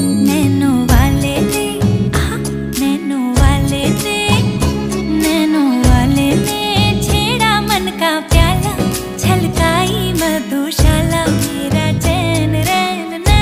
neno